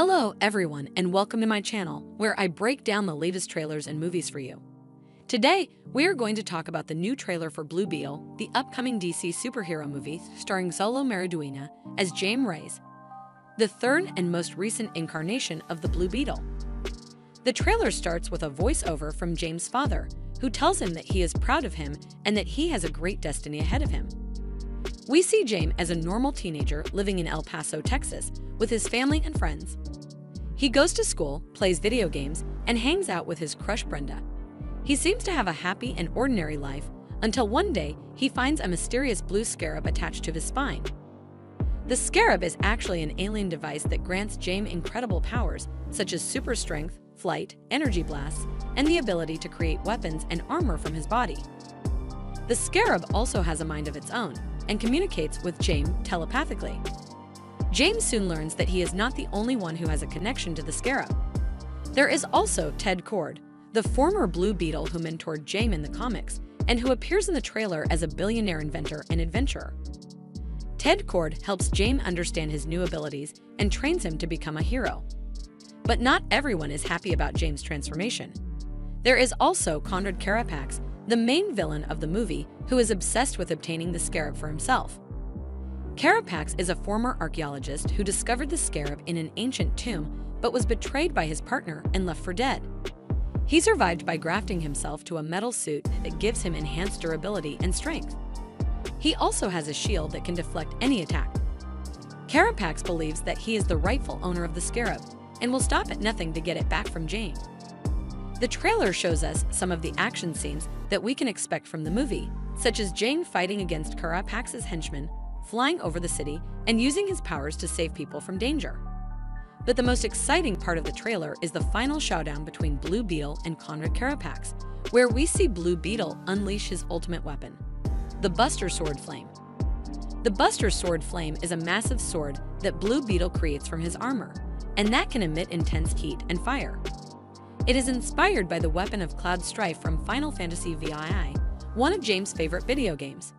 Hello, everyone, and welcome to my channel, where I break down the latest trailers and movies for you. Today, we are going to talk about the new trailer for Blue Beetle, the upcoming DC superhero movie starring Xolo Maridueña as James Reyes, the third and most recent incarnation of the Blue Beetle. The trailer starts with a voiceover from James' father, who tells him that he is proud of him and that he has a great destiny ahead of him. We see James as a normal teenager living in El Paso, Texas, with his family and friends. He goes to school, plays video games, and hangs out with his crush Brenda. He seems to have a happy and ordinary life until one day he finds a mysterious blue scarab attached to his spine. The scarab is actually an alien device that grants Jaime incredible powers such as super strength, flight, energy blasts, and the ability to create weapons and armor from his body. The scarab also has a mind of its own, and communicates with Jaime telepathically. Jaime soon learns that he is not the only one who has a connection to the Scarab. There is also Ted Kord, the former Blue Beetle who mentored James in the comics and who appears in the trailer as a billionaire inventor and adventurer. Ted Kord helps James understand his new abilities and trains him to become a hero. But not everyone is happy about James' transformation. There is also Conrad Carapax, the main villain of the movie, who is obsessed with obtaining the scarab for himself. Carapax is a former archaeologist who discovered the scarab in an ancient tomb but was betrayed by his partner and left for dead. He survived by grafting himself to a metal suit that gives him enhanced durability and strength. He also has a shield that can deflect any attack. Carapax believes that he is the rightful owner of the scarab and will stop at nothing to get it back from Jaime. The trailer shows us some of the action scenes that we can expect from the movie, such as Jaime fighting against Carapax's henchmen, flying over the city, and using his powers to save people from danger. But the most exciting part of the trailer is the final showdown between Blue Beetle and Conrad Carapax, where we see Blue Beetle unleash his ultimate weapon, the Buster Sword Flame. The Buster Sword Flame is a massive sword that Blue Beetle creates from his armor, and that can emit intense heat and fire. It is inspired by the weapon of Cloud Strife from Final Fantasy VII, one of James' favorite video games.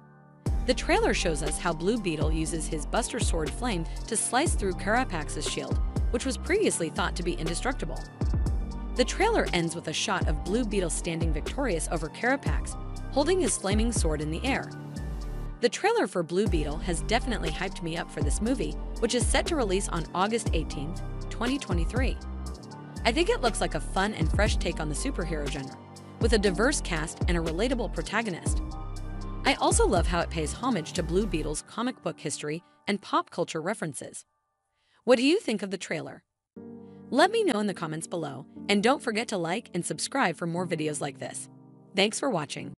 The trailer shows us how Blue Beetle uses his Buster Sword Flame to slice through Carapax's shield, which was previously thought to be indestructible. The trailer ends with a shot of Blue Beetle standing victorious over Carapax, holding his flaming sword in the air. The trailer for Blue Beetle has definitely hyped me up for this movie, which is set to release on August 18, 2023. I think it looks like a fun and fresh take on the superhero genre, with a diverse cast and a relatable protagonist. I also love how it pays homage to Blue Beetle's comic book history and pop culture references. What do you think of the trailer? Let me know in the comments below, and don't forget to like and subscribe for more videos like this. Thanks for watching.